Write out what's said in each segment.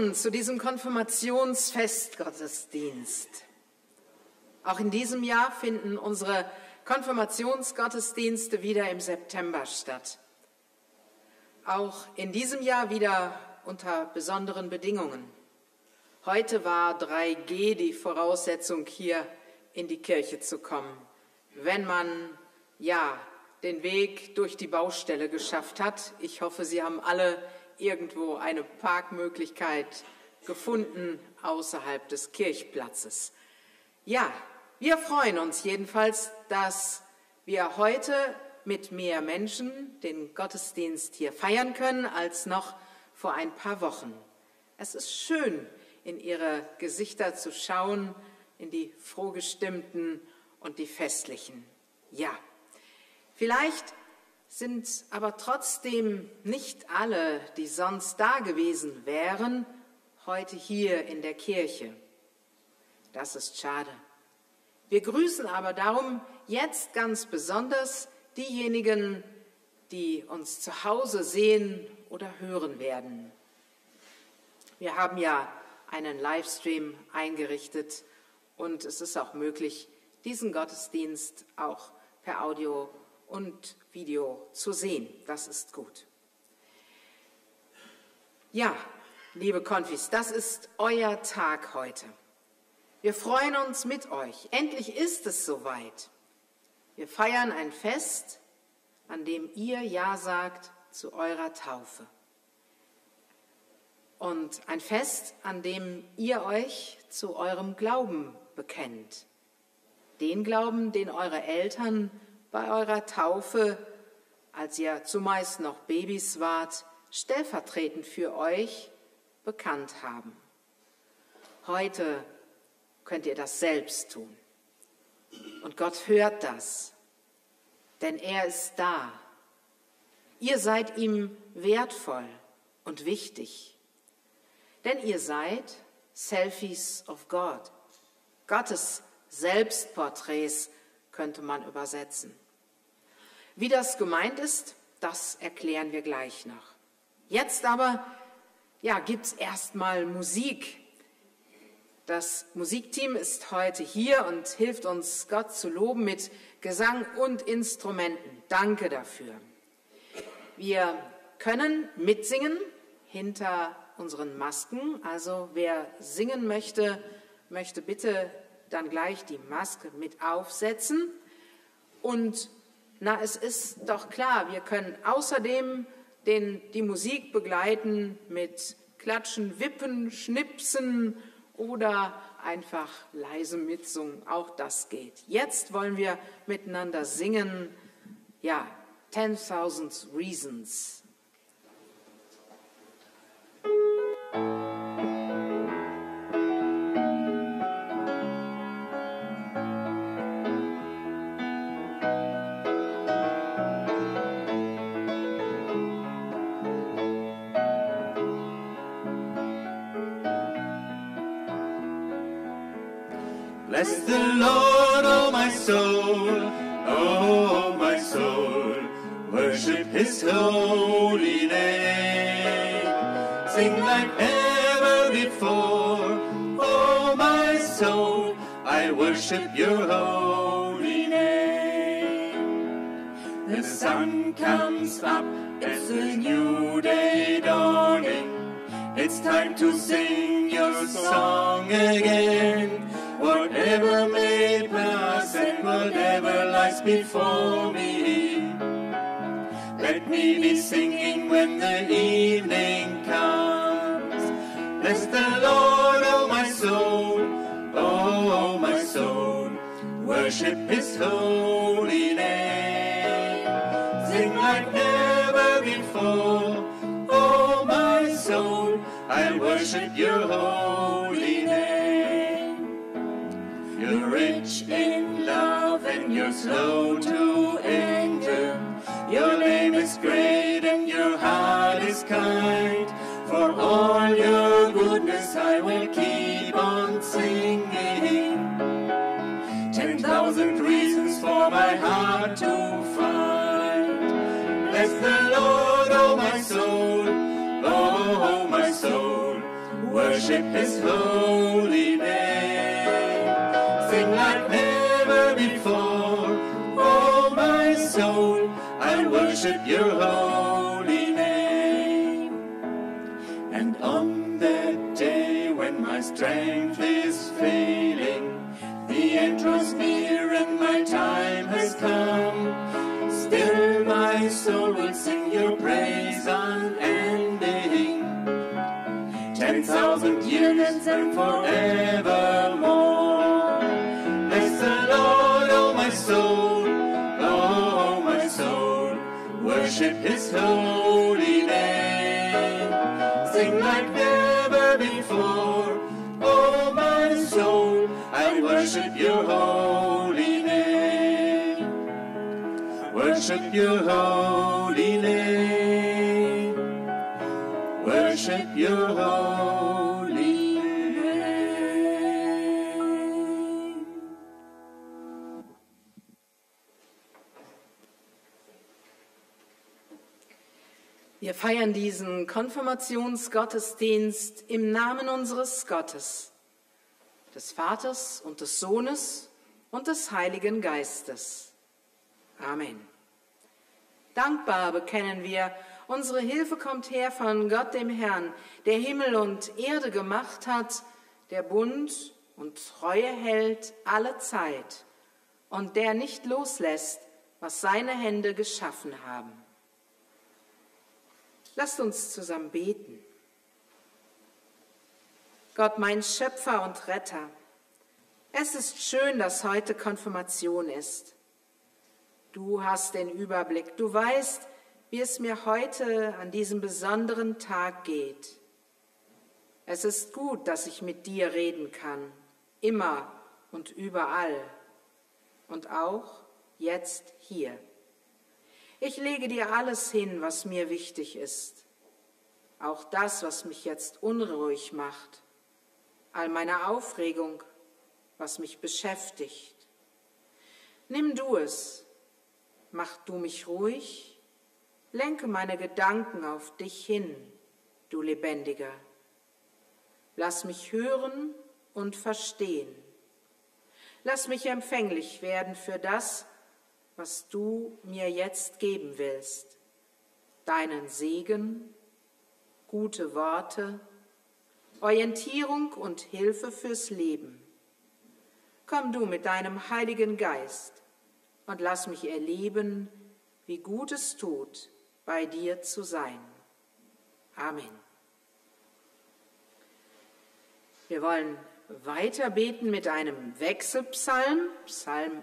Willkommen zu diesem Konfirmationsfestgottesdienst. Auch in diesem Jahr finden unsere Konfirmationsgottesdienste wieder im September statt. Auch in diesem Jahr wieder unter besonderen Bedingungen. Heute war 3G die Voraussetzung, hier in die Kirche zu kommen. Wenn man, ja, den Weg durch die Baustelle geschafft hat. Ich hoffe, Sie haben alle irgendwo eine Parkmöglichkeit gefunden außerhalb des Kirchplatzes. Ja, wir freuen uns jedenfalls, dass wir heute mit mehr Menschen den Gottesdienst hier feiern können als noch vor ein paar Wochen. Es ist schön, in ihre Gesichter zu schauen, in die frohgestimmten und die festlichen. Ja, vielleicht sind aber trotzdem nicht alle, die sonst da gewesen wären, heute hier in der Kirche. Das ist schade. Wir grüßen aber darum jetzt ganz besonders diejenigen, die uns zu Hause sehen oder hören werden. Wir haben ja einen Livestream eingerichtet und es ist auch möglich, diesen Gottesdienst auch per Audio und Video zu sehen. Das ist gut. Ja, liebe Konfis, das ist euer Tag heute. Wir freuen uns mit euch. Endlich ist es soweit. Wir feiern ein Fest, an dem ihr Ja sagt zu eurer Taufe. Und ein Fest, an dem ihr euch zu eurem Glauben bekennt. Den Glauben, den eure Eltern bei eurer Taufe, als ihr zumeist noch Babys wart, stellvertretend für euch bekannt haben. Heute könnt ihr das selbst tun. Und Gott hört das, denn er ist da. Ihr seid ihm wertvoll und wichtig, denn ihr seid Selfies of God, Gottes Selbstporträts könnte man übersetzen. Wie das gemeint ist, das erklären wir gleich noch. Jetzt aber, ja, gibt's erstmal Musik. Das Musikteam ist heute hier und hilft uns, Gott zu loben mit Gesang und Instrumenten. Danke dafür. Wir können mitsingen hinter unseren Masken. Also wer singen möchte, möchte bitte dann gleich die Maske mit aufsetzen. Und na, es ist doch klar, wir können außerdem den, die Musik begleiten mit Klatschen, Wippen, Schnipsen oder einfach leise mitsungen. Auch das geht. Jetzt wollen wir miteinander singen. Ja, 10.000 Reasons. Bless Holy name. Sing like never before, oh my soul, I worship Your holy name. The sun comes up, it's a new day dawning. It's time to sing your song again. Whatever may pass and whatever lies before me. Me be singing when the evening comes. Bless the Lord, oh my soul, O oh my soul. Worship His holy name. Sing like never before, oh my soul. I worship Your holy name. You're rich in love and you're slow to name is great and your heart is kind. For all your goodness I will keep on singing. Ten thousand reasons for my heart to find. Bless the Lord, oh my soul, oh my soul. Worship His holy name. Your holy name. And on that day when my strength is failing, the end draws near and my time has come. Still my soul will sing your praise unending. Ten thousand years and forevermore. His holy name. Sing like never before, oh my soul. I worship your holy name. Worship your holy name. Worship your holy Wir feiern diesen Konfirmationsgottesdienst im Namen unseres Gottes, des Vaters und des Sohnes und des Heiligen Geistes. Amen. Dankbar bekennen wir, unsere Hilfe kommt her von Gott dem Herrn, der Himmel und Erde gemacht hat, der Bund und Treue hält alle Zeit und der nicht loslässt, was seine Hände geschaffen haben. Lasst uns zusammen beten. Gott, mein Schöpfer und Retter, es ist schön, dass heute Konfirmation ist. Du hast den Überblick, du weißt, wie es mir heute an diesem besonderen Tag geht. Es ist gut, dass ich mit dir reden kann, immer und überall und auch jetzt hier. Ich lege dir alles hin, was mir wichtig ist, auch das, was mich jetzt unruhig macht, all meine Aufregung, was mich beschäftigt. Nimm du es, mach du mich ruhig, lenke meine Gedanken auf dich hin, du Lebendiger. Lass mich hören und verstehen. Lass mich empfänglich werden für das, was du mir jetzt geben willst. Deinen Segen, gute Worte, Orientierung und Hilfe fürs Leben. Komm du mit deinem Heiligen Geist und lass mich erleben, wie gut es tut, bei dir zu sein. Amen. Wir wollen weiter beten mit einem Wechselpsalm, Psalm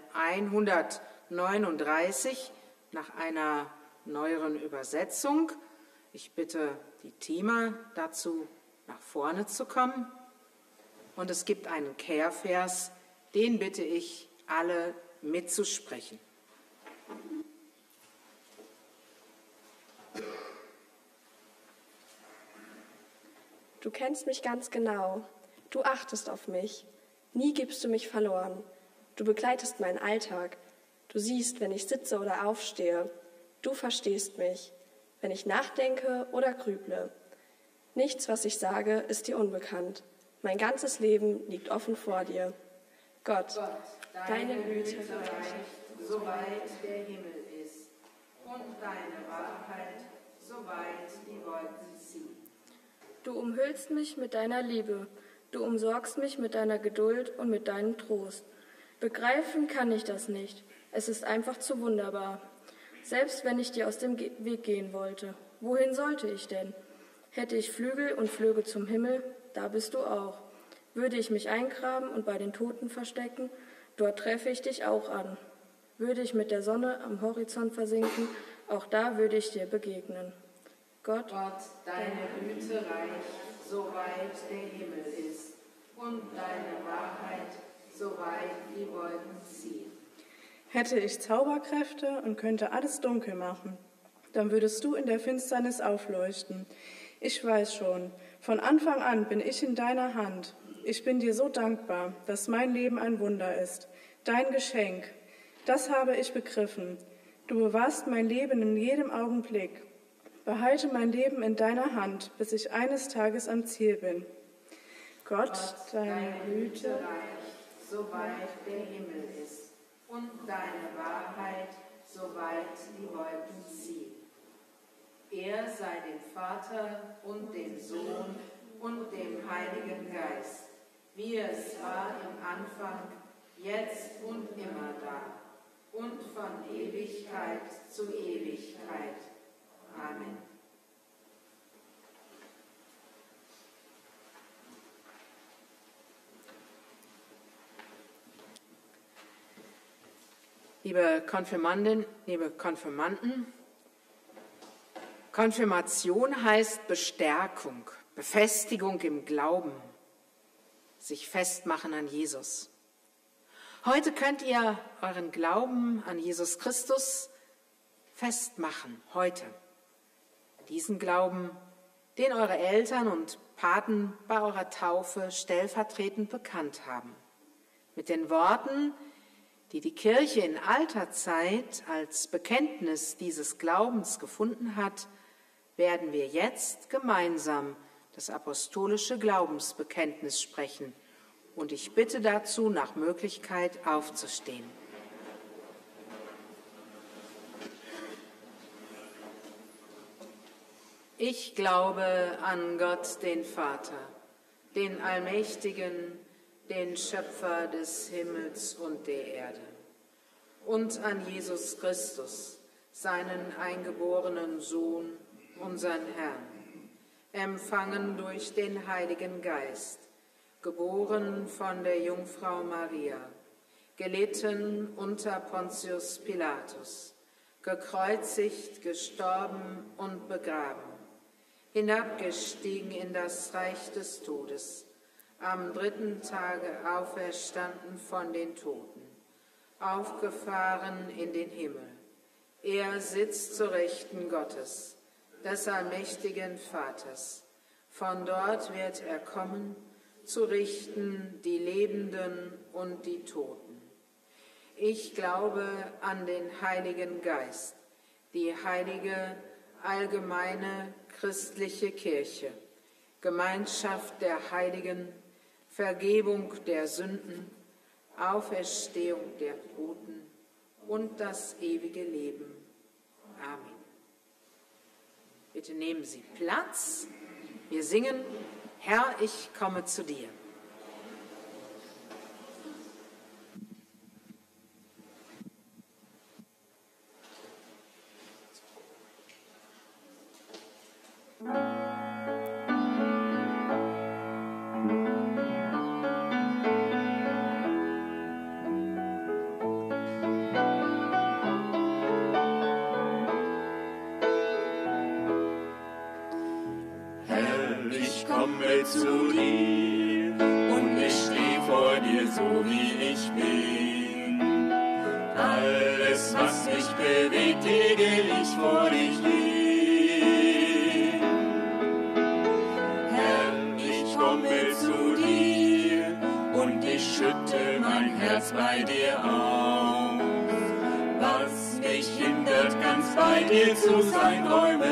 139, nach einer neueren Übersetzung. Ich bitte die Thema dazu nach vorne zu kommen. Und es gibt einen Kehrvers, den bitte ich alle mitzusprechen. Du kennst mich ganz genau. Du achtest auf mich. Nie gibst du mich verloren. Du begleitest meinen Alltag. Du siehst, wenn ich sitze oder aufstehe. Du verstehst mich, wenn ich nachdenke oder grüble. Nichts, was ich sage, ist dir unbekannt. Mein ganzes Leben liegt offen vor dir. Gott, Gott, deine Güte reicht, soweit der Himmel ist, und deine Wahrheit, soweit die Wolken ziehen. Du umhüllst mich mit deiner Liebe, du umsorgst mich mit deiner Geduld und mit deinem Trost. Begreifen kann ich das nicht, es ist einfach zu wunderbar. Selbst wenn ich dir aus dem Weg gehen wollte, wohin sollte ich denn? Hätte ich Flügel und flöge zum Himmel, da bist du auch. Würde ich mich eingraben und bei den Toten verstecken, dort treffe ich dich auch an. Würde ich mit der Sonne am Horizont versinken, auch da würde ich dir begegnen. Gott, Gott, deine Güte reicht, soweit der Himmel ist, und deine Wahrheit, soweit die Wolken ziehen. Hätte ich Zauberkräfte und könnte alles dunkel machen, dann würdest du in der Finsternis aufleuchten. Ich weiß schon, von Anfang an bin ich in deiner Hand. Ich bin dir so dankbar, dass mein Leben ein Wunder ist. Dein Geschenk, das habe ich begriffen. Du bewahrst mein Leben in jedem Augenblick. Behalte mein Leben in deiner Hand, bis ich eines Tages am Ziel bin. Gott, deine Güte reicht, soweit der Himmel ist, und deine Wahrheit, soweit die Wolken ziehen. Er sei dem Vater und dem Sohn und dem Heiligen Geist, wie es war im Anfang, jetzt und immer da und von Ewigkeit zu Ewigkeit. Amen. Liebe Konfirmanden, liebe Konfirmanden, Konfirmation heißt Bestärkung, Befestigung im Glauben, sich festmachen an Jesus. Heute könnt ihr euren Glauben an Jesus Christus festmachen, heute. Diesen Glauben, den eure Eltern und Paten bei eurer Taufe stellvertretend bekannt haben. Mit den Worten, die die Kirche in alter Zeit als Bekenntnis dieses Glaubens gefunden hat, werden wir jetzt gemeinsam das apostolische Glaubensbekenntnis sprechen. Und ich bitte dazu, nach Möglichkeit aufzustehen. Ich glaube an Gott, den Vater, den Allmächtigen, den Schöpfer des Himmels und der Erde, und an Jesus Christus, seinen eingeborenen Sohn, unseren Herrn, empfangen durch den Heiligen Geist, geboren von der Jungfrau Maria, gelitten unter Pontius Pilatus, gekreuzigt, gestorben und begraben, hinabgestiegen in das Reich des Todes, am dritten Tage auferstanden von den Toten, aufgefahren in den Himmel. Er sitzt zur Rechten Gottes, des allmächtigen Vaters. Von dort wird er kommen, zu richten die Lebenden und die Toten. Ich glaube an den Heiligen Geist, die heilige, allgemeine christliche Kirche, Gemeinschaft der Heiligen, Vergebung der Sünden, Auferstehung der Toten und das ewige Leben. Amen. Bitte nehmen Sie Platz. Wir singen, Herr, ich komme zu dir. sind dir nicht verborgen,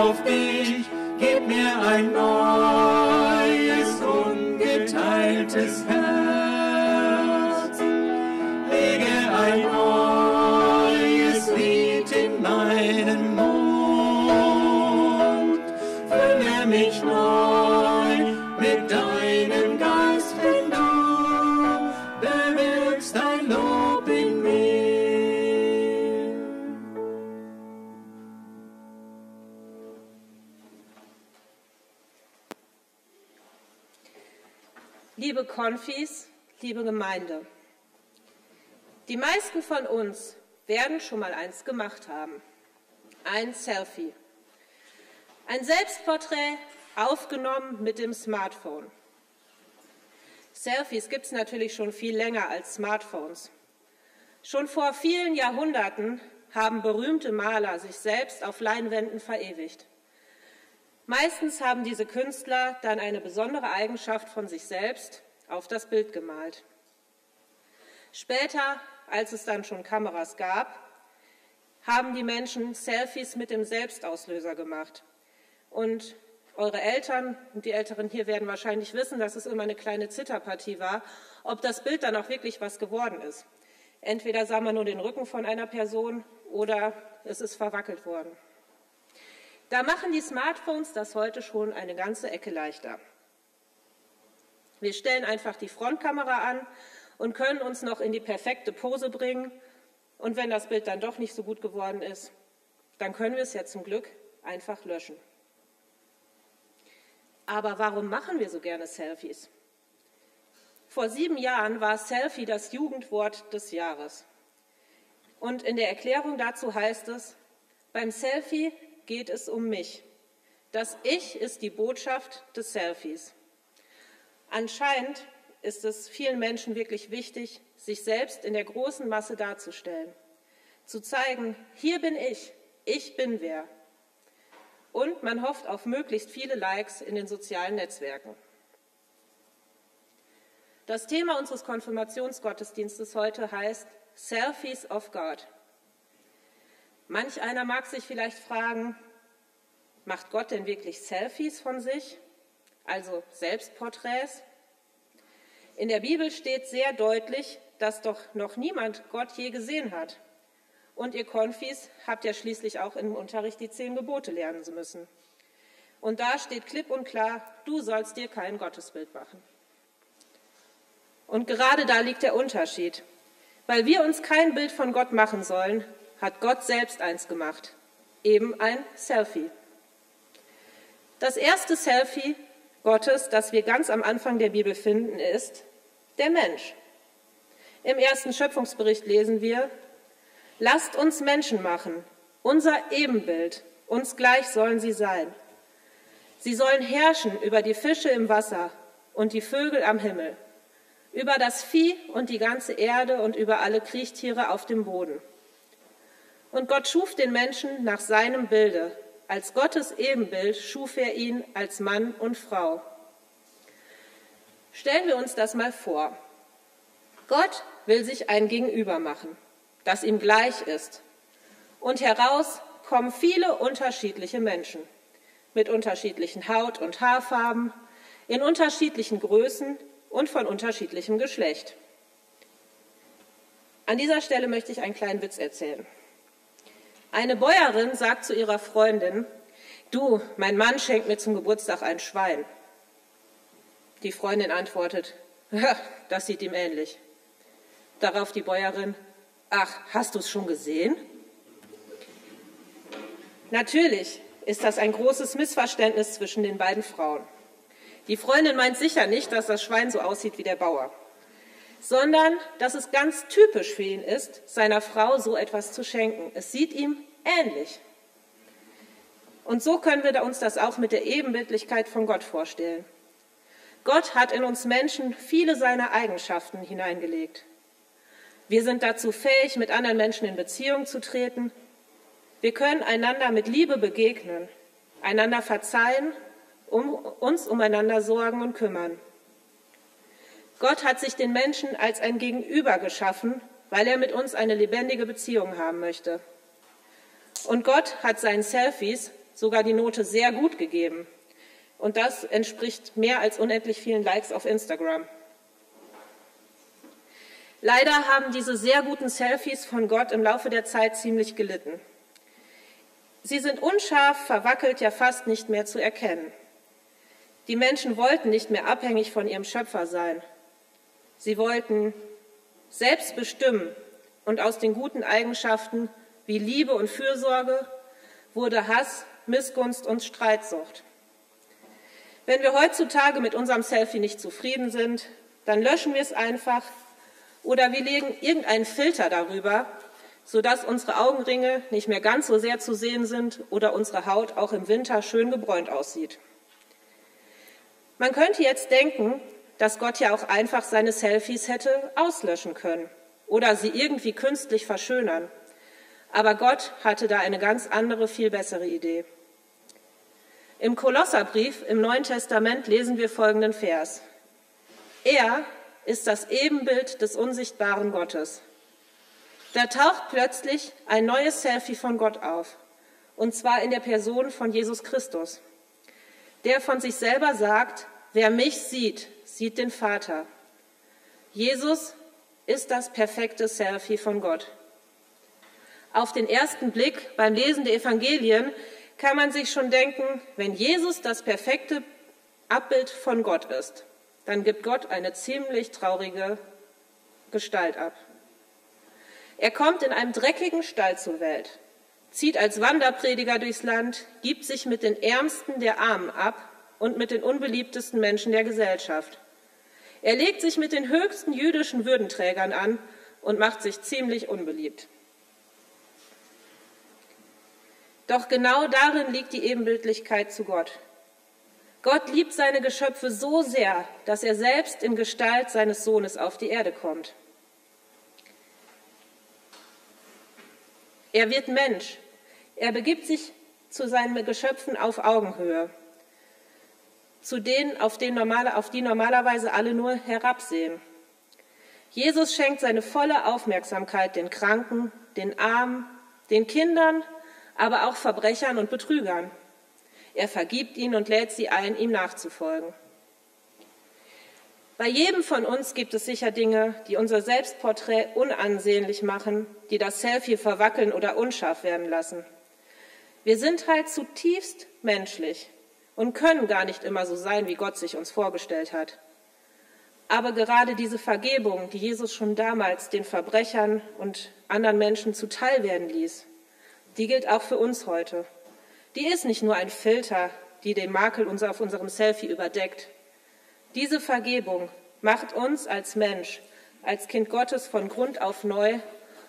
auf dich, gib mir ein neues, ungeteiltes Herz. Konfis, liebe Gemeinde, die meisten von uns werden schon mal eins gemacht haben. Ein Selfie. Ein Selbstporträt aufgenommen mit dem Smartphone. Selfies gibt es natürlich schon viel länger als Smartphones. Schon vor vielen Jahrhunderten haben berühmte Maler sich selbst auf Leinwänden verewigt. Meistens haben diese Künstler dann eine besondere Eigenschaft von sich selbst auf das Bild gemalt. Später, als es dann schon Kameras gab, haben die Menschen Selfies mit dem Selbstauslöser gemacht. Und eure Eltern und die Älteren hier werden wahrscheinlich wissen, dass es immer eine kleine Zitterpartie war, ob das Bild dann auch wirklich was geworden ist. Entweder sah man nur den Rücken von einer Person oder es ist verwackelt worden. Da machen die Smartphones das heute schon eine ganze Ecke leichter. Wir stellen einfach die Frontkamera an und können uns noch in die perfekte Pose bringen. Und wenn das Bild dann doch nicht so gut geworden ist, dann können wir es ja zum Glück einfach löschen. Aber warum machen wir so gerne Selfies? Vor sieben Jahren war Selfie das Jugendwort des Jahres. Und in der Erklärung dazu heißt es, beim Selfie geht es um mich. Das Ich ist die Botschaft des Selfies. Anscheinend ist es vielen Menschen wirklich wichtig, sich selbst in der großen Masse darzustellen, zu zeigen, hier bin ich, ich bin wer. Und man hofft auf möglichst viele Likes in den sozialen Netzwerken. Das Thema unseres Konfirmationsgottesdienstes heute heißt Selfies of God. Manch einer mag sich vielleicht fragen, macht Gott denn wirklich Selfies von sich, also Selbstporträts? In der Bibel steht sehr deutlich, dass doch noch niemand Gott je gesehen hat. Und ihr Konfis habt ja schließlich auch im Unterricht die zehn Gebote lernen müssen. Und da steht klipp und klar, du sollst dir kein Gottesbild machen. Und gerade da liegt der Unterschied. Weil wir uns kein Bild von Gott machen sollen, hat Gott selbst eins gemacht. Eben ein Selfie. Das erste Selfie Gottes, das wir ganz am Anfang der Bibel finden, ist der Mensch. Im ersten Schöpfungsbericht lesen wir, lasst uns Menschen machen, unser Ebenbild, uns gleich sollen sie sein. Sie sollen herrschen über die Fische im Wasser und die Vögel am Himmel, über das Vieh und die ganze Erde und über alle Kriechtiere auf dem Boden. Und Gott schuf den Menschen nach seinem Bilde. Als Gottes Ebenbild schuf er ihn als Mann und Frau. Stellen wir uns das mal vor. Gott will sich ein Gegenüber machen, das ihm gleich ist. Und heraus kommen viele unterschiedliche Menschen mit unterschiedlichen Haut- und Haarfarben, in unterschiedlichen Größen und von unterschiedlichem Geschlecht. An dieser Stelle möchte ich einen kleinen Witz erzählen. Eine Bäuerin sagt zu ihrer Freundin, du, mein Mann schenkt mir zum Geburtstag ein Schwein. Die Freundin antwortet, das sieht ihm ähnlich. Darauf die Bäuerin, ach, hast du es schon gesehen? Natürlich ist das ein großes Missverständnis zwischen den beiden Frauen. Die Freundin meint sicher nicht, dass das Schwein so aussieht wie der Bauer, sondern dass es ganz typisch für ihn ist, seiner Frau so etwas zu schenken. Es sieht ihm ähnlich. Und so können wir uns das auch mit der Ebenbildlichkeit von Gott vorstellen. Gott hat in uns Menschen viele seiner Eigenschaften hineingelegt. Wir sind dazu fähig, mit anderen Menschen in Beziehung zu treten. Wir können einander mit Liebe begegnen, einander verzeihen, um, uns umeinander sorgen und kümmern. Gott hat sich den Menschen als ein Gegenüber geschaffen, weil er mit uns eine lebendige Beziehung haben möchte. Und Gott hat seinen Selfies sogar die Note sehr gut gegeben. Und das entspricht mehr als unendlich vielen Likes auf Instagram. Leider haben diese sehr guten Selfies von Gott im Laufe der Zeit ziemlich gelitten. Sie sind unscharf, verwackelt, ja fast nicht mehr zu erkennen. Die Menschen wollten nicht mehr abhängig von ihrem Schöpfer sein. Sie wollten selbst bestimmen und aus den guten Eigenschaften wie Liebe und Fürsorge wurde Hass, Missgunst und Streitsucht. Wenn wir heutzutage mit unserem Selfie nicht zufrieden sind, dann löschen wir es einfach oder wir legen irgendeinen Filter darüber, sodass unsere Augenringe nicht mehr ganz so sehr zu sehen sind oder unsere Haut auch im Winter schön gebräunt aussieht. Man könnte jetzt denken, dass Gott ja auch einfach seine Selfies hätte auslöschen können oder sie irgendwie künstlich verschönern. Aber Gott hatte da eine ganz andere, viel bessere Idee. Im Kolosserbrief im Neuen Testament lesen wir folgenden Vers. Er ist das Ebenbild des unsichtbaren Gottes. Da taucht plötzlich ein neues Selfie von Gott auf, und zwar in der Person von Jesus Christus, der von sich selber sagt, wer mich sieht, sieht den Vater. Jesus ist das perfekte Selfie von Gott. Auf den ersten Blick beim Lesen der Evangelien kann man sich schon denken, wenn Jesus das perfekte Abbild von Gott ist, dann gibt Gott eine ziemlich traurige Gestalt ab. Er kommt in einem dreckigen Stall zur Welt, zieht als Wanderprediger durchs Land, gibt sich mit den Ärmsten der Armen ab und mit den unbeliebtesten Menschen der Gesellschaft. Er legt sich mit den höchsten jüdischen Würdenträgern an und macht sich ziemlich unbeliebt. Doch genau darin liegt die Ebenbildlichkeit zu Gott. Gott liebt seine Geschöpfe so sehr, dass er selbst in Gestalt seines Sohnes auf die Erde kommt. Er wird Mensch. Er begibt sich zu seinen Geschöpfen auf Augenhöhe zu denen, auf, den normale, auf die normalerweise alle nur herabsehen. Jesus schenkt seine volle Aufmerksamkeit den Kranken, den Armen, den Kindern, aber auch Verbrechern und Betrügern. Er vergibt ihnen und lädt sie ein, ihm nachzufolgen. Bei jedem von uns gibt es sicher Dinge, die unser Selbstporträt unansehnlich machen, die das Selfie verwackeln oder unscharf werden lassen. Wir sind halt zutiefst menschlich und können gar nicht immer so sein, wie Gott sich uns vorgestellt hat. Aber gerade diese Vergebung, die Jesus schon damals den Verbrechern und anderen Menschen zuteil werden ließ, die gilt auch für uns heute. Die ist nicht nur ein Filter, die den Makel auf unserem Selfie überdeckt. Diese Vergebung macht uns als Mensch, als Kind Gottes von Grund auf neu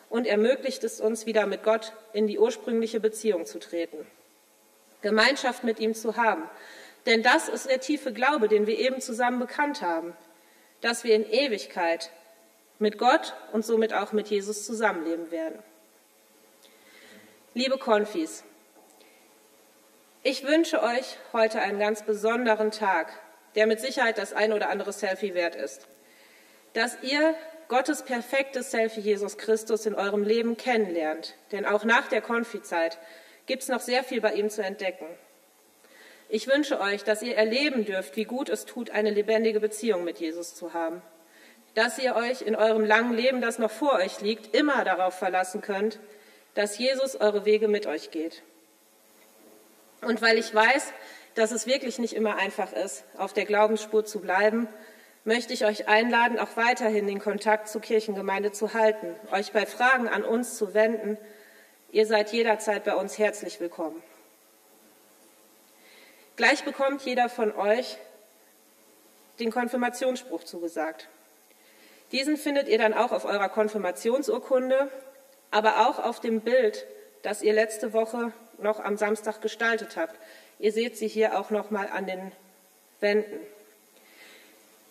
und ermöglicht es uns wieder mit Gott in die ursprüngliche Beziehung zu treten. Gemeinschaft mit ihm zu haben. Denn das ist der tiefe Glaube, den wir eben zusammen bekannt haben, dass wir in Ewigkeit mit Gott und somit auch mit Jesus zusammenleben werden. Liebe Konfis, ich wünsche euch heute einen ganz besonderen Tag, der mit Sicherheit das ein oder andere Selfie wert ist. Dass ihr Gottes perfektes Selfie Jesus Christus in eurem Leben kennenlernt. Denn auch nach der Konfizeit gibt es noch sehr viel bei ihm zu entdecken. Ich wünsche euch, dass ihr erleben dürft, wie gut es tut, eine lebendige Beziehung mit Jesus zu haben. Dass ihr euch in eurem langen Leben, das noch vor euch liegt, immer darauf verlassen könnt, dass Jesus eure Wege mit euch geht. Und weil ich weiß, dass es wirklich nicht immer einfach ist, auf der Glaubensspur zu bleiben, möchte ich euch einladen, auch weiterhin den Kontakt zur Kirchengemeinde zu halten, euch bei Fragen an uns zu wenden Ihr seid jederzeit bei uns herzlich willkommen. Gleich bekommt jeder von euch den Konfirmationsspruch zugesagt. Diesen findet ihr dann auch auf eurer Konfirmationsurkunde, aber auch auf dem Bild, das ihr letzte Woche noch am Samstag gestaltet habt. Ihr seht sie hier auch noch mal an den Wänden.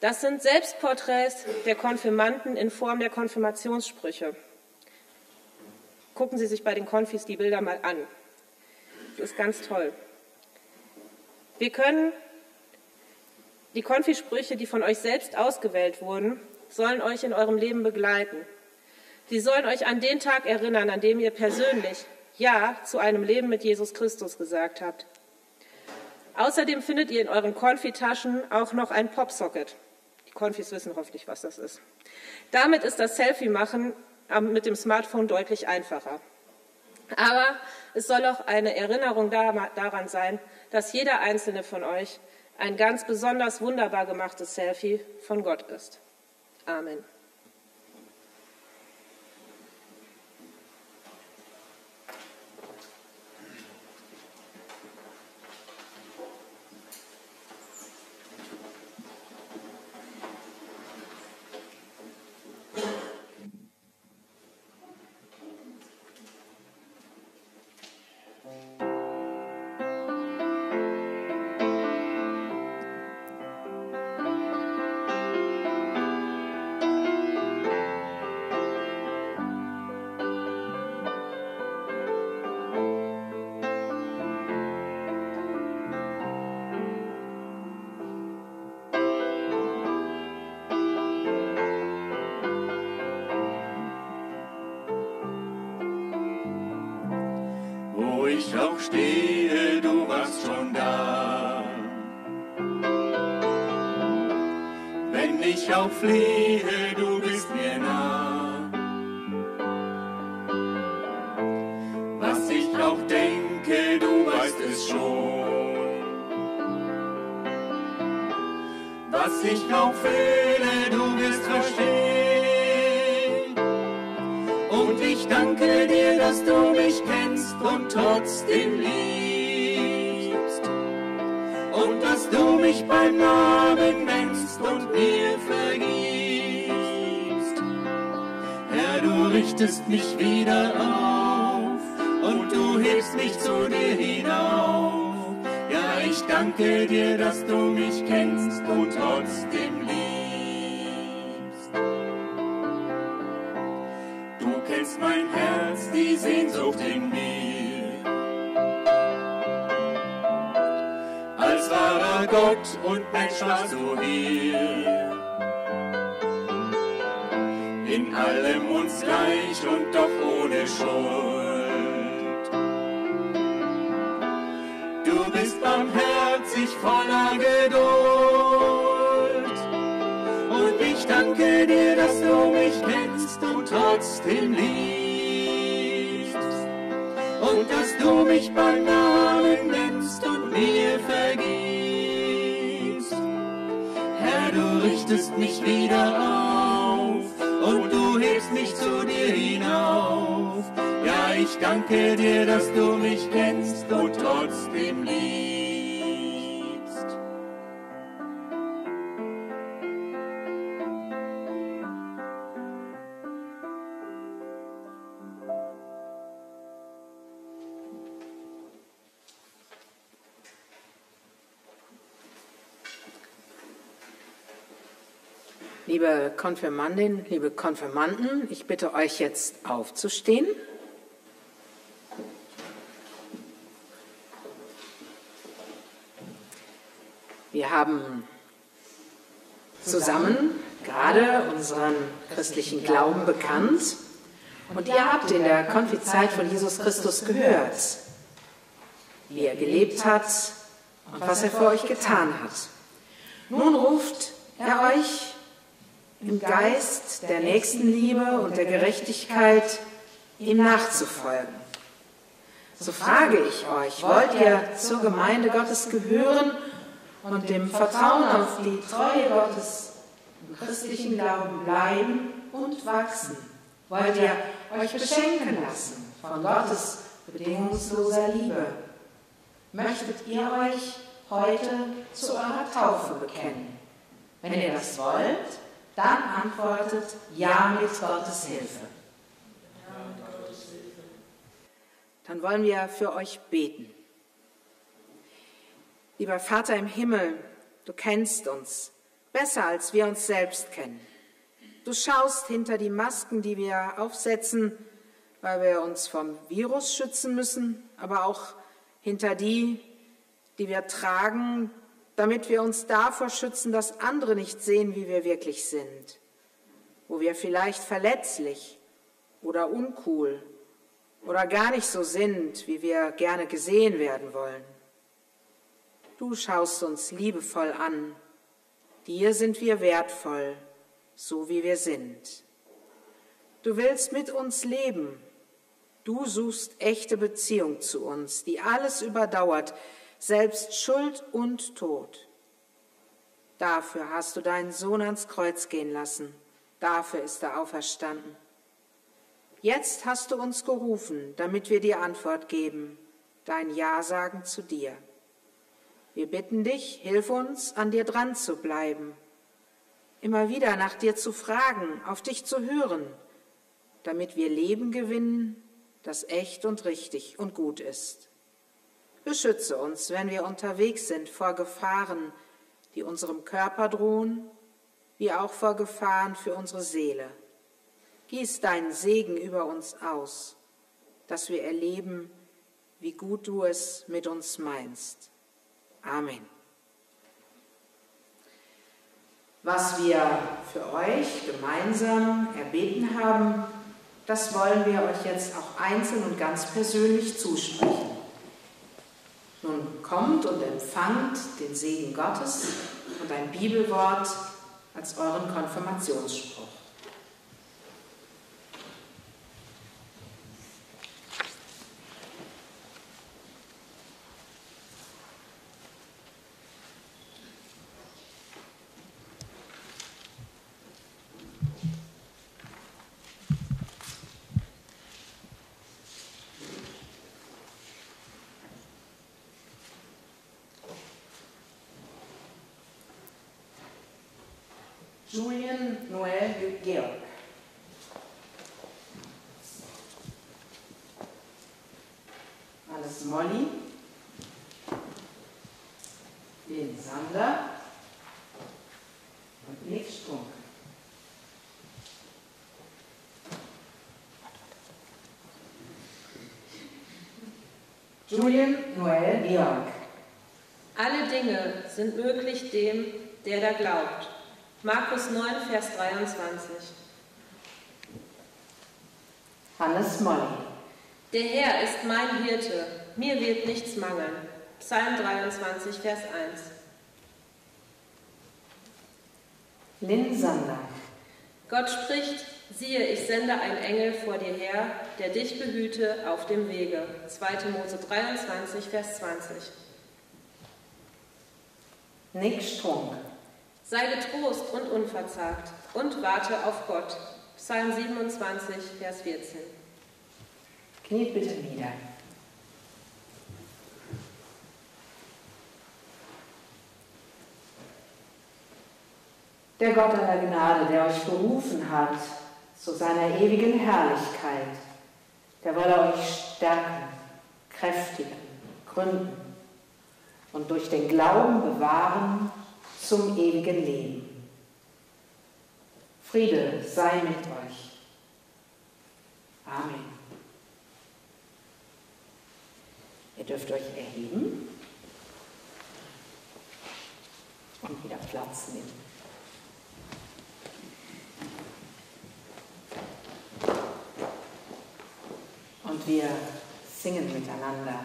Das sind Selbstporträts der Konfirmanden in Form der Konfirmationssprüche gucken Sie sich bei den Konfis die Bilder mal an. Das ist ganz toll. Wir können Die Konfisprüche, die von euch selbst ausgewählt wurden, sollen euch in eurem Leben begleiten. Sie sollen euch an den Tag erinnern, an dem ihr persönlich Ja zu einem Leben mit Jesus Christus gesagt habt. Außerdem findet ihr in euren Konfitaschen auch noch ein Popsocket. Die Konfis wissen hoffentlich, was das ist. Damit ist das Selfie-Machen mit dem Smartphone deutlich einfacher. Aber es soll auch eine Erinnerung daran sein, dass jeder einzelne von euch ein ganz besonders wunderbar gemachtes Selfie von Gott ist. Amen. Stehe, du warst schon da. Wenn ich auch fliehe, richtest mich wieder auf und du hebst mich zu dir hinauf. Ja, ich danke dir, dass du mich kennst und trotzdem liebst. Du kennst mein Herz, die Sehnsucht in mir. Als wahrer Gott und Mensch warst du hier. In allem uns gleich und doch ohne Schuld. Du bist barmherzig, voller Geduld. Und ich danke dir, dass du mich kennst und trotzdem liebst. Und dass du mich beim Namen nennst und mir vergibst. Herr, du richtest mich wieder auf hebst mich zu dir hinauf. Ja, ich danke dir, dass du mich kennst und trotzdem liebst. Liebe Konfirmandinnen, liebe Konfirmanden, ich bitte euch jetzt aufzustehen. Wir haben zusammen gerade unseren christlichen Glauben bekannt und ihr habt in der Konfizeit von Jesus Christus gehört, wie er gelebt hat und was er für euch getan hat. Nun ruft er euch im Geist der Nächstenliebe und der Gerechtigkeit ihm nachzufolgen. So frage ich euch, wollt ihr zur Gemeinde Gottes gehören und dem Vertrauen auf die Treue Gottes im christlichen Glauben bleiben und wachsen? Wollt ihr euch beschenken lassen von Gottes bedingungsloser Liebe? Möchtet ihr euch heute zu eurer Taufe bekennen? Wenn ihr das wollt, dann antwortet Ja mit Gottes Hilfe. Dann wollen wir für euch beten. Lieber Vater im Himmel, du kennst uns besser, als wir uns selbst kennen. Du schaust hinter die Masken, die wir aufsetzen, weil wir uns vom Virus schützen müssen, aber auch hinter die, die wir tragen, damit wir uns davor schützen, dass andere nicht sehen, wie wir wirklich sind, wo wir vielleicht verletzlich oder uncool oder gar nicht so sind, wie wir gerne gesehen werden wollen. Du schaust uns liebevoll an. Dir sind wir wertvoll, so wie wir sind. Du willst mit uns leben. Du suchst echte Beziehung zu uns, die alles überdauert, selbst Schuld und Tod. Dafür hast du deinen Sohn ans Kreuz gehen lassen. Dafür ist er auferstanden. Jetzt hast du uns gerufen, damit wir dir Antwort geben, dein Ja sagen zu dir. Wir bitten dich, hilf uns, an dir dran zu bleiben, immer wieder nach dir zu fragen, auf dich zu hören, damit wir Leben gewinnen, das echt und richtig und gut ist. Beschütze uns, wenn wir unterwegs sind, vor Gefahren, die unserem Körper drohen, wie auch vor Gefahren für unsere Seele. Gieß deinen Segen über uns aus, dass wir erleben, wie gut du es mit uns meinst. Amen. Was wir für euch gemeinsam erbeten haben, das wollen wir euch jetzt auch einzeln und ganz persönlich zusprechen. Kommt und empfangt den Segen Gottes und ein Bibelwort als euren Konfirmationsspruch. Julian Noel Georg. Alles Molly. Den Sander. Und Nick Strunk. Julian Noel Georg. Alle Dinge sind möglich dem, der da glaubt. Markus 9, Vers 23. Hannes Molly. Der Herr ist mein Hirte, mir wird nichts mangeln. Psalm 23, Vers 1. Lynn Sander. Gott spricht, siehe, ich sende einen Engel vor dir her, der dich behüte auf dem Wege. 2. Mose 23, Vers 20. Nick Strunk. Sei getrost und unverzagt und warte auf Gott. Psalm 27, Vers 14. Kniet bitte nieder. Der Gott aller Gnade, der euch berufen hat zu seiner ewigen Herrlichkeit, der wolle euch stärken, kräftigen, gründen und durch den Glauben bewahren zum ewigen Leben. Friede sei mit euch. Amen. Ihr dürft euch erheben und wieder Platz nehmen. Wir singen miteinander.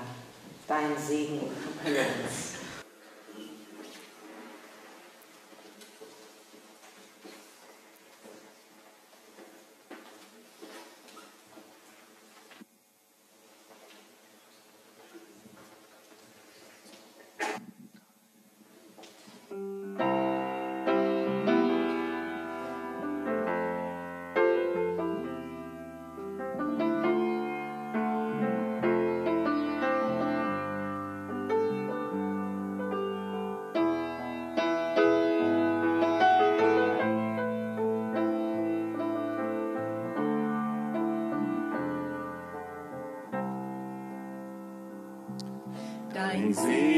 Dein Segen erfülle uns. Dein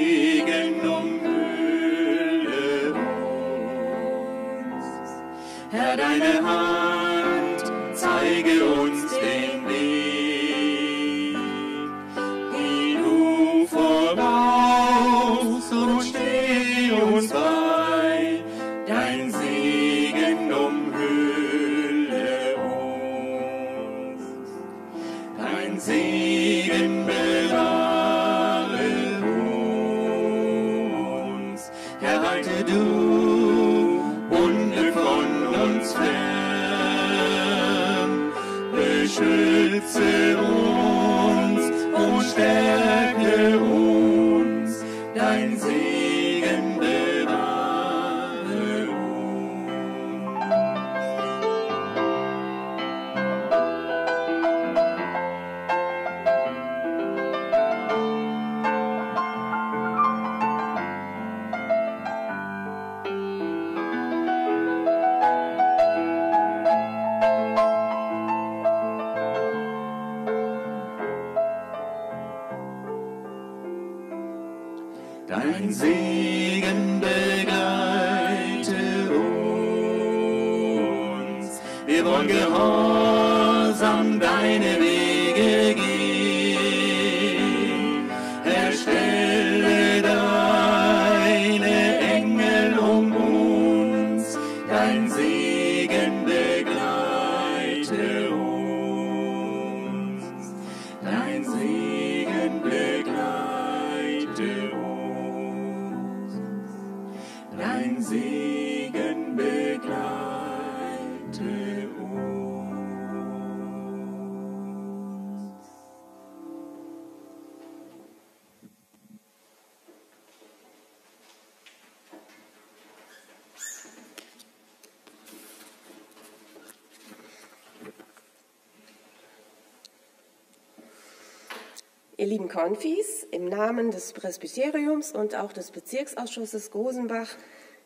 Ihr lieben Konfis, im Namen des Presbyteriums und auch des Bezirksausschusses Gosenbach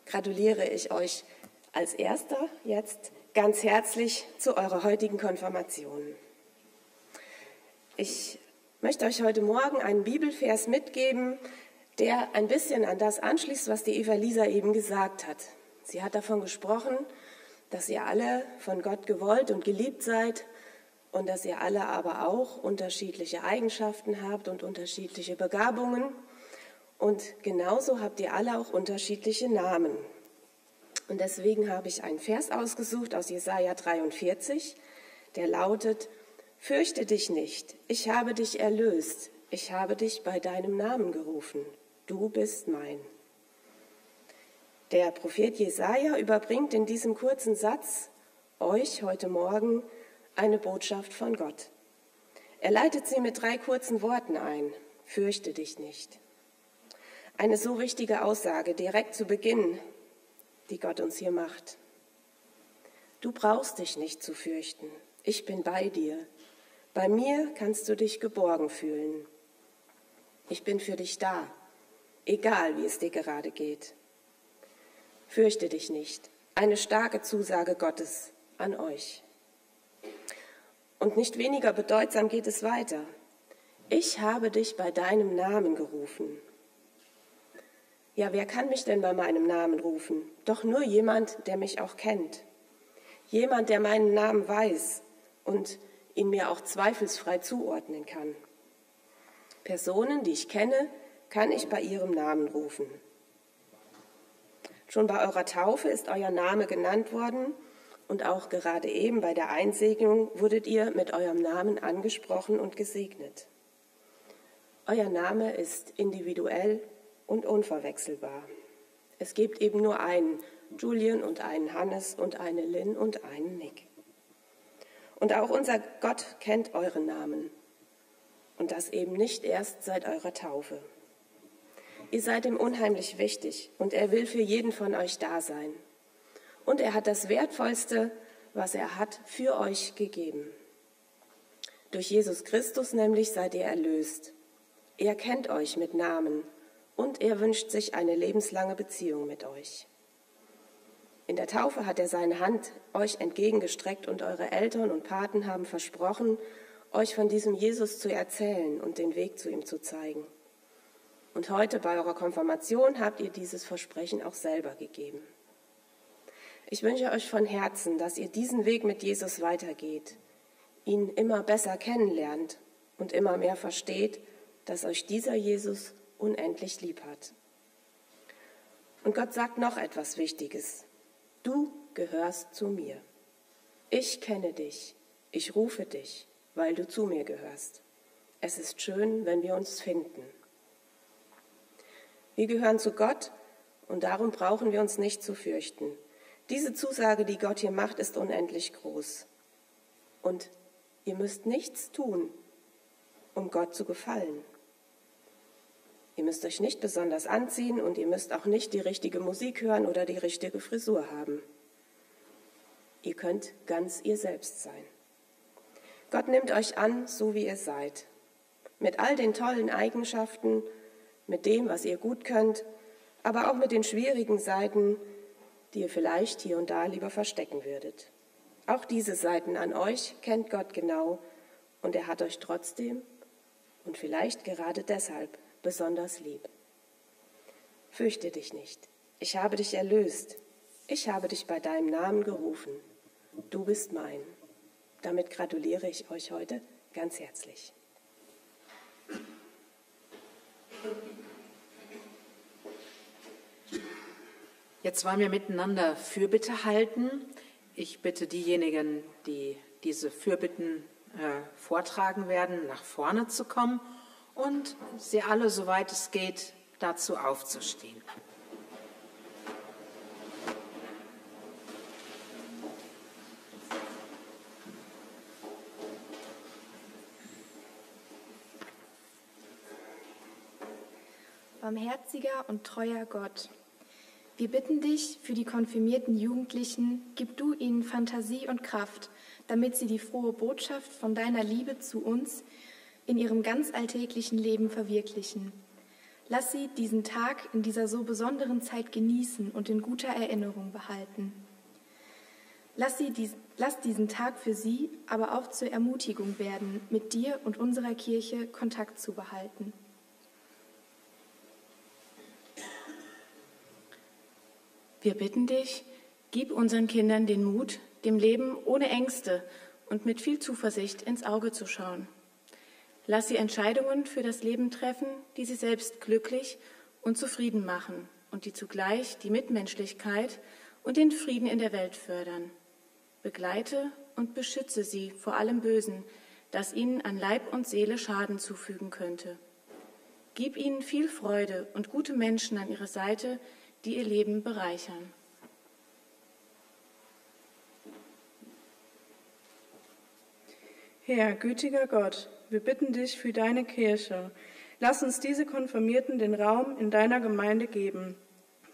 gratuliere ich euch als Erster jetzt ganz herzlich zu eurer heutigen Konfirmation. Ich möchte euch heute Morgen einen Bibelvers mitgeben, der ein bisschen an das anschließt, was die Eva Lisa eben gesagt hat. Sie hat davon gesprochen, dass ihr alle von Gott gewollt und geliebt seid und dass ihr alle aber auch unterschiedliche Eigenschaften habt und unterschiedliche Begabungen. Und genauso habt ihr alle auch unterschiedliche Namen. Und deswegen habe ich einen Vers ausgesucht aus Jesaja 43, der lautet: Fürchte dich nicht, ich habe dich erlöst, ich habe dich bei deinem Namen gerufen, du bist mein. Der Prophet Jesaja überbringt in diesem kurzen Satz euch heute Morgen eine Botschaft von Gott. Er leitet sie mit drei kurzen Worten ein. Fürchte dich nicht. Eine so wichtige Aussage direkt zu Beginn, die Gott uns hier macht. Du brauchst dich nicht zu fürchten. Ich bin bei dir. Bei mir kannst du dich geborgen fühlen. Ich bin für dich da, egal wie es dir gerade geht. Fürchte dich nicht. Eine starke Zusage Gottes an euch. Und nicht weniger bedeutsam geht es weiter. Ich habe dich bei deinem Namen gerufen. Ja, wer kann mich denn bei meinem Namen rufen? Doch nur jemand, der mich auch kennt. Jemand, der meinen Namen weiß und ihn mir auch zweifelsfrei zuordnen kann. Personen, die ich kenne, kann ich bei ihrem Namen rufen. Schon bei eurer Taufe ist euer Name genannt worden und auch gerade eben bei der Einsegnung wurdet ihr mit eurem Namen angesprochen und gesegnet. Euer Name ist individuell und unverwechselbar. Es gibt eben nur einen Julian und einen Hannes und eine Lynn und einen Nick. Und auch unser Gott kennt eure Namen. Und das eben nicht erst seit eurer Taufe. Ihr seid ihm unheimlich wichtig und er will für jeden von euch da sein. Und er hat das Wertvollste, was er hat, für euch gegeben. Durch Jesus Christus nämlich seid ihr erlöst. Er kennt euch mit Namen und er wünscht sich eine lebenslange Beziehung mit euch. In der Taufe hat er seine Hand euch entgegengestreckt und eure Eltern und Paten haben versprochen, euch von diesem Jesus zu erzählen und den Weg zu ihm zu zeigen. Und heute bei eurer Konfirmation habt ihr dieses Versprechen auch selber gegeben. Ich wünsche euch von Herzen, dass ihr diesen Weg mit Jesus weitergeht, ihn immer besser kennenlernt und immer mehr versteht, dass euch dieser Jesus unendlich lieb hat. Und Gott sagt noch etwas Wichtiges. Du gehörst zu mir. Ich kenne dich. Ich rufe dich, weil du zu mir gehörst. Es ist schön, wenn wir uns finden. Wir gehören zu Gott Und darum brauchen wir uns nicht zu fürchten. Diese Zusage, die Gott hier macht, ist unendlich groß. Und ihr müsst nichts tun, um Gott zu gefallen. Ihr müsst euch nicht besonders anziehen und ihr müsst auch nicht die richtige Musik hören oder die richtige Frisur haben. Ihr könnt ganz ihr selbst sein. Gott nimmt euch an, so wie ihr seid. Mit all den tollen Eigenschaften, mit dem, was ihr gut könnt, aber auch mit den schwierigen Seiten, die ihr vielleicht hier und da lieber verstecken würdet. Auch diese Seiten an euch kennt Gott genau und er hat euch trotzdem und vielleicht gerade deshalb besonders lieb. Fürchte dich nicht. Ich habe dich erlöst. Ich habe dich bei deinem Namen gerufen. Du bist mein. Damit gratuliere ich euch heute ganz herzlich. Jetzt wollen wir miteinander Fürbitte halten. Ich bitte diejenigen, die diese Fürbitten äh, vortragen werden, nach vorne zu kommen und Sie alle, soweit es geht, dazu aufzustehen. Barmherziger und treuer Gott, wir bitten dich für die konfirmierten Jugendlichen, gib du ihnen Fantasie und Kraft, damit sie die frohe Botschaft von deiner Liebe zu uns in ihrem ganz alltäglichen Leben verwirklichen. Lass sie diesen Tag in dieser so besonderen Zeit genießen und in guter Erinnerung behalten. Lass, sie dies, lass diesen Tag für sie aber auch zur Ermutigung werden, mit dir und unserer Kirche Kontakt zu behalten. Wir bitten dich, gib unseren Kindern den Mut, dem Leben ohne Ängste und mit viel Zuversicht ins Auge zu schauen. Lass sie Entscheidungen für das Leben treffen, die sie selbst glücklich und zufrieden machen und die zugleich die Mitmenschlichkeit und den Frieden in der Welt fördern. Begleite und beschütze sie vor allem Bösen, das ihnen an Leib und Seele Schaden zufügen könnte. Gib ihnen viel Freude und gute Menschen an ihre Seite, die ihr Leben bereichern. Herr, gütiger Gott, wir bitten dich für deine Kirche. Lass uns diese Konfirmierten den Raum in deiner Gemeinde geben,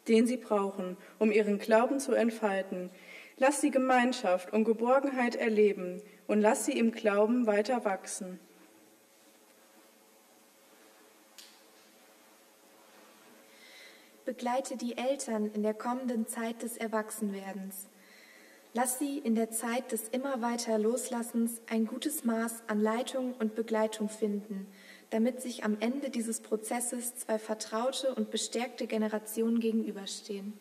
den sie brauchen, um ihren Glauben zu entfalten. Lass sie Gemeinschaft und Geborgenheit erleben und lass sie im Glauben weiter wachsen. Begleite die Eltern in der kommenden Zeit des Erwachsenwerdens. Lass sie in der Zeit des immer weiter Loslassens ein gutes Maß an Leitung und Begleitung finden, damit sich am Ende dieses Prozesses zwei vertraute und bestärkte Generationen gegenüberstehen.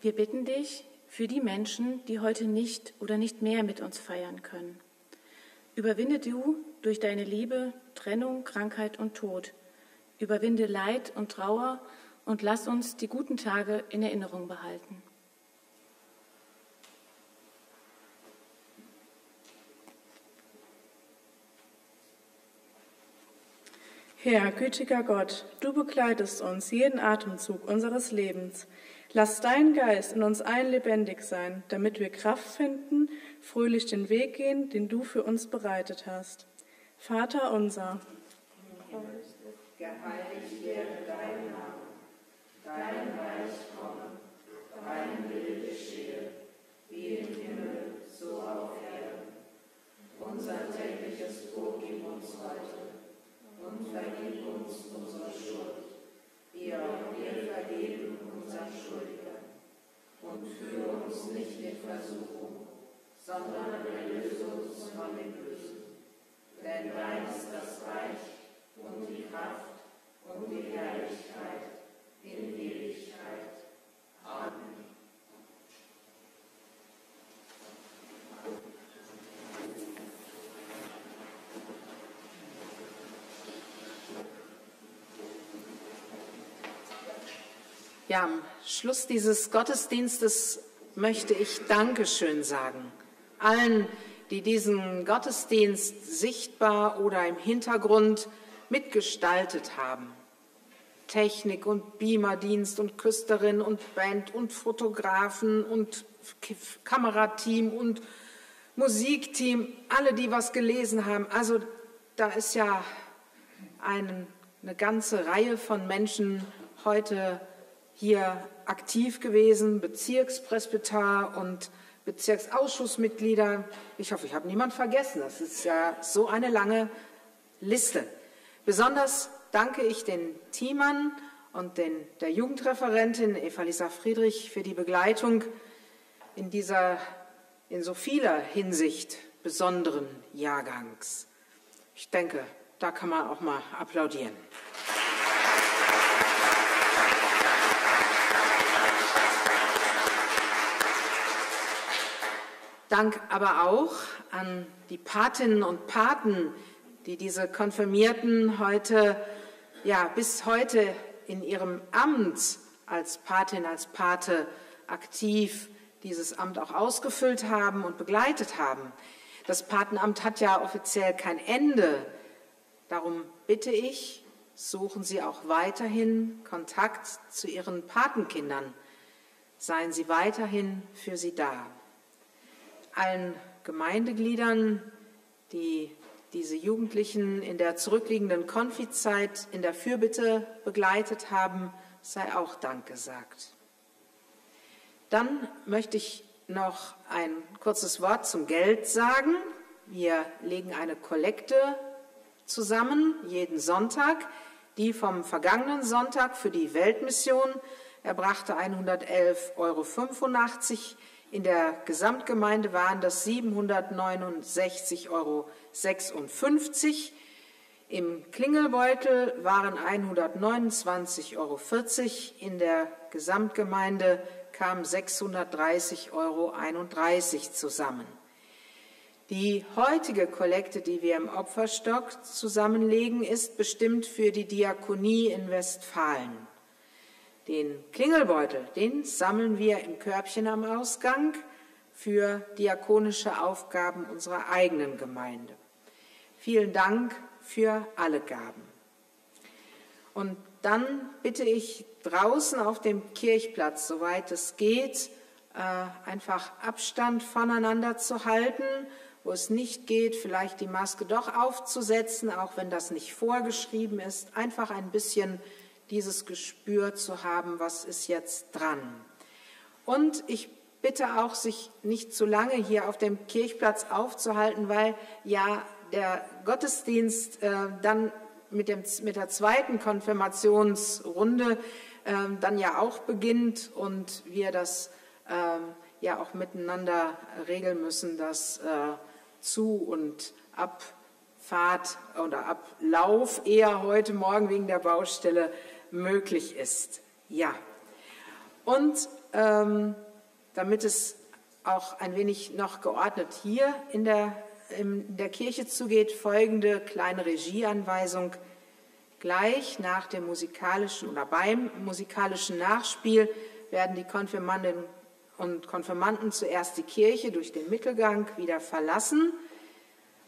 Wir bitten dich für die Menschen, die heute nicht oder nicht mehr mit uns feiern können. Überwinde du durch deine Liebe Trennung, Krankheit und Tod. Überwinde Leid und Trauer und lass uns die guten Tage in Erinnerung behalten. Herr, gütiger Gott, du begleitest uns jeden Atemzug unseres Lebens. Lass dein Geist in uns allen lebendig sein, damit wir Kraft finden, fröhlich den Weg gehen, den du für uns bereitet hast. Vater unser, geheiligt werde dein Name, dein Reich komme, dein Wille geschehe, wie im Himmel, so auf Erden. Unser tägliches Brot gib uns heute und vergib uns unsere Schuld, wie auch wir vergeben unseren Schuldigern. Und führe uns nicht in Versuchung, sondern erlöse uns von dem Bösen denn dein ist das Reich und die Kraft und die Herrlichkeit in Ewigkeit. Amen. Ja, am Schluss dieses Gottesdienstes möchte ich Dankeschön sagen. Allen, die diesen Gottesdienst sichtbar oder im Hintergrund mitgestaltet haben. Technik und Beamerdienst und Küsterin und Band und Fotografen und Kamerateam und Musikteam, alle, die was gelesen haben. Also da ist ja ein, eine ganze Reihe von Menschen heute hier aktiv gewesen, Bezirkspresbyter und Bezirksausschussmitglieder. Ich hoffe, ich habe niemand vergessen. Das ist ja so eine lange Liste. Besonders danke ich den Teamern und den, der Jugendreferentin Eva-Lisa Friedrich für die Begleitung in dieser in so vieler Hinsicht besonderen Jahrgangs. Ich denke, da kann man auch mal applaudieren. Dank aber auch an die Patinnen und Paten, die diese Konfirmierten heute, ja, bis heute in ihrem Amt als Patin, als Pate aktiv dieses Amt auch ausgefüllt haben und begleitet haben. Das Patenamt hat ja offiziell kein Ende. Darum bitte ich, suchen Sie auch weiterhin Kontakt zu Ihren Patenkindern. Seien Sie weiterhin für sie da. Allen Gemeindegliedern, die diese Jugendlichen in der zurückliegenden Konfizeit in der Fürbitte begleitet haben, sei auch Dank gesagt. Dann möchte ich noch ein kurzes Wort zum Geld sagen. Wir legen eine Kollekte zusammen jeden Sonntag. Die vom vergangenen Sonntag für die Weltmission erbrachte 111,85 Euro. In der Gesamtgemeinde waren das 769,56 Euro. Im Klingelbeutel waren 129,40 Euro. In der Gesamtgemeinde kamen 630,31 Euro zusammen. Die heutige Kollekte, die wir im Opferstock zusammenlegen, ist bestimmt für die Diakonie in Westfalen. Den Klingelbeutel, den sammeln wir im Körbchen am Ausgang für diakonische Aufgaben unserer eigenen Gemeinde. Vielen Dank für alle Gaben. Und dann bitte ich draußen auf dem Kirchplatz, soweit es geht, äh, einfach Abstand voneinander zu halten, wo es nicht geht, vielleicht die Maske doch aufzusetzen, auch wenn das nicht vorgeschrieben ist, einfach ein bisschen dieses Gespür zu haben, was ist jetzt dran. Und ich bitte auch, sich nicht zu lange hier auf dem Kirchplatz aufzuhalten, weil ja der Gottesdienst äh, dann mit, dem, mit der zweiten Konfirmationsrunde ähm, dann ja auch beginnt und wir das ähm, ja auch miteinander regeln müssen, dass äh, Zu- und Abfahrt oder Ablauf eher heute Morgen wegen der Baustelle möglich ist. Ja. Und ähm, damit es auch ein wenig noch geordnet hier in der in der Kirche zugeht, folgende kleine Regieanweisung. Gleich nach dem musikalischen oder beim musikalischen Nachspiel werden die Konfirmandinnen und Konfirmanden zuerst die Kirche durch den Mittelgang wieder verlassen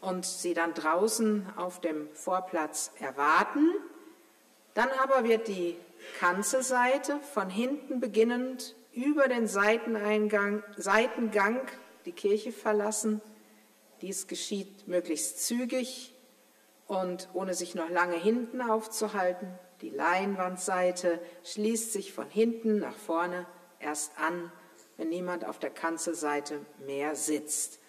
und sie dann draußen auf dem Vorplatz erwarten. Dann aber wird die Kanzelseite von hinten beginnend über den Seiteneingang, Seitengang die Kirche verlassen dies geschieht möglichst zügig und ohne sich noch lange hinten aufzuhalten. Die Leinwandseite schließt sich von hinten nach vorne erst an, wenn niemand auf der Kanzelseite mehr sitzt.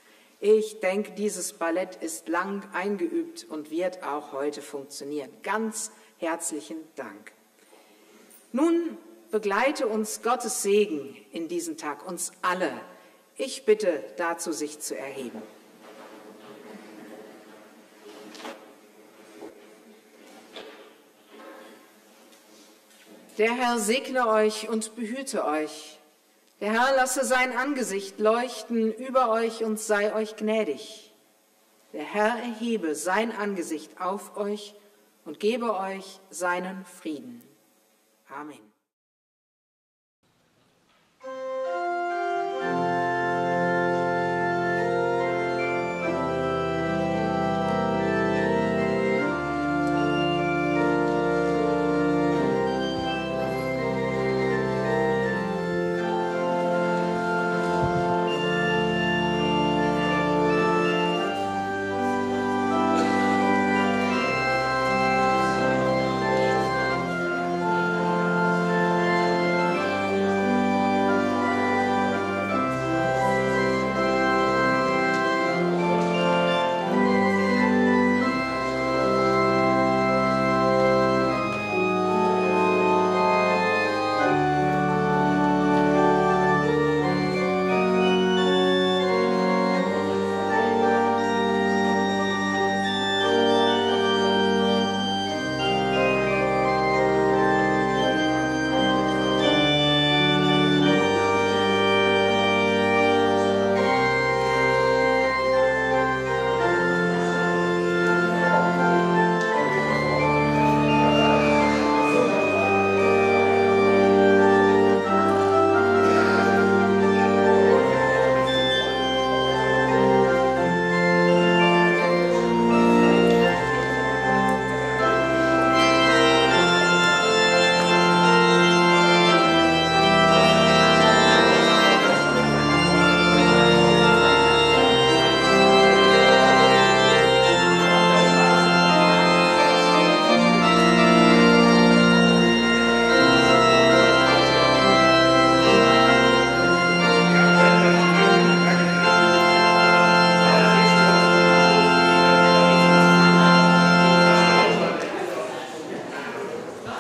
Ich denke, dieses Ballett ist lang eingeübt und wird auch heute funktionieren. Ganz herzlichen Dank. Nun begleite uns Gottes Segen in diesem Tag, uns alle. Ich bitte dazu, sich zu erheben. Der Herr segne euch und behüte euch. Der Herr lasse sein Angesicht leuchten über euch und sei euch gnädig. Der Herr erhebe sein Angesicht auf euch und gebe euch seinen Frieden. Amen.